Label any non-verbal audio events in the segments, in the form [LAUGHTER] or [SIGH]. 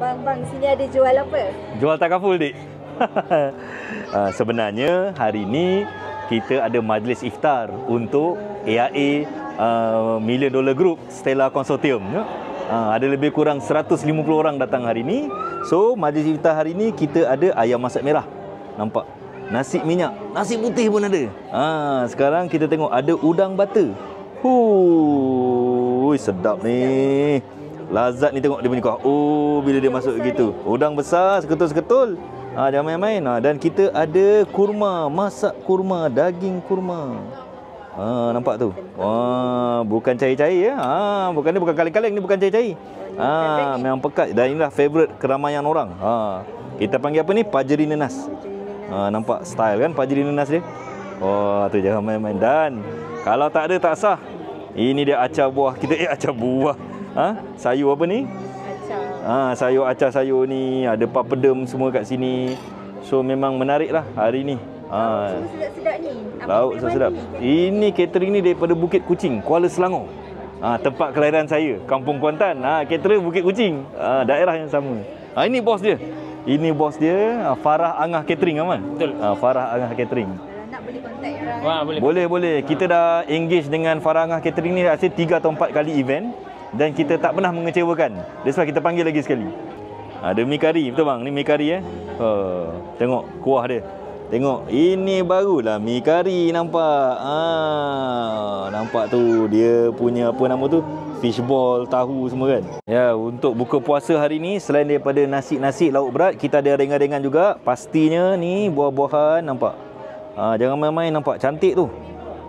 Bang, bang, sini ada jual apa? Jual takaful, dik. uh, [LAUGHS] sebenarnya hari ini kita ada majlis iftar untuk AIA uh, Million Dollar Group Stella Consortium. Uh, ada lebih kurang 150 orang datang hari ini. So, majlis iftar hari ini kita ada ayam masak merah. Nampak? Nasi minyak, nasi putih pun ada. Ha, sekarang kita tengok ada udang butter. Hui, sedap ni. Lazat ni tengok dia punya kuah. Oh, bila dia masuk gitu. Udang besar, seketul-seketul. Ha, jangan main-main. Ha, dan kita ada kurma, masak kurma, daging kurma. Ha, nampak tu? Wah, bukan cair-cair ya. Ha, bukan ni bukan kaleng-kaleng ni bukan cair-cair. Ha, memang pekat dan inilah favorite keramaian orang. Ha, kita panggil apa ni? Pajeri nenas. Ha, nampak style kan pajeri nenas dia? Wah, tu jangan main-main. Dan kalau tak ada tak sah. Ini dia acar buah. Kita [LAUGHS] eh acar buah. Ha? Sayur apa ni? Acar. Ha, sayur acar sayur ni, ada papedem semua kat sini. So memang menarik lah hari ni. Ha, sedap-sedap ni. Apa lauk boleh sedap. bagi? Ini catering ni daripada Bukit Kucing, Kuala Selangor. Ha, tempat kelahiran saya, Kampung Kuantan. Ha, caterer Bukit Kucing. Ha, daerah yang sama. Ha, ini bos dia. Ini bos dia, ha, Farah Angah Catering Aman. Betul. Ha, Farah Angah Catering. Nak boleh orang. Wah, boleh. Boleh boleh. Kita dah engage dengan Farah Angah Catering ni rasa 3 atau 4 kali event dan kita tak pernah mengecewakan. That's why kita panggil lagi sekali. Ada mi kari, betul bang? Ni mi kari eh. Oh, tengok kuah dia. Tengok, ini barulah mi kari nampak. Ah, nampak tu dia punya apa nama tu? Fishball, tahu semua kan. Ya, untuk buka puasa hari ni selain daripada nasi-nasi lauk berat, kita ada ringan-ringan juga. Pastinya ni buah-buahan nampak. Ah, jangan main-main nampak cantik tu.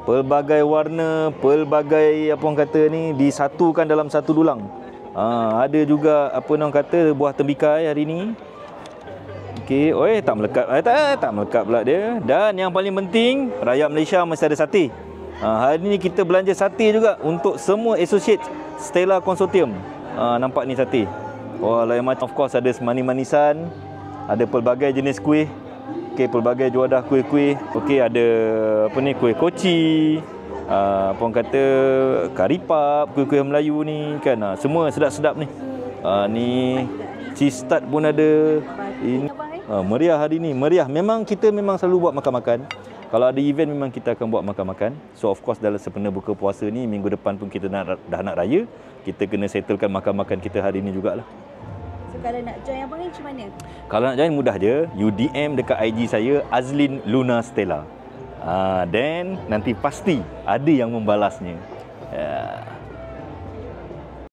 Pelbagai warna, pelbagai apa orang kata ni disatukan dalam satu dulang. Ah, ada juga apa orang kata buah tembikai hari ni. Okey, oi tak melekat. Eh, tak tak melekat pula dia. Dan yang paling penting, rakyat Malaysia mesti ada sate. Ha, hari ni kita belanja sate juga untuk semua associate Stella Consortium. Ha, nampak ni sate. Wah, lain macam of course ada semani-manisan, ada pelbagai jenis kuih. Okey, pelbagai juadah kuih-kuih. Okey, ada apa ni kuih koci. Uh, apa orang kata karipap, kuih-kuih Melayu ni kan. Ha, semua sedap-sedap ni. Ha, ni cheese tart pun ada. Ini Ha, meriah hari ni, meriah. Memang kita memang selalu buat makan-makan. Kalau ada event memang kita akan buat makan-makan. So of course dalam sempena buka puasa ni minggu depan pun kita nak, dah nak raya, kita kena settlekan makan-makan kita hari ni jugalah. Kalau nak join abang ni macam mana? Kalau nak join mudah je, you DM dekat IG saya Azlin Luna Stella. Ah, then nanti pasti ada yang membalasnya. Ya.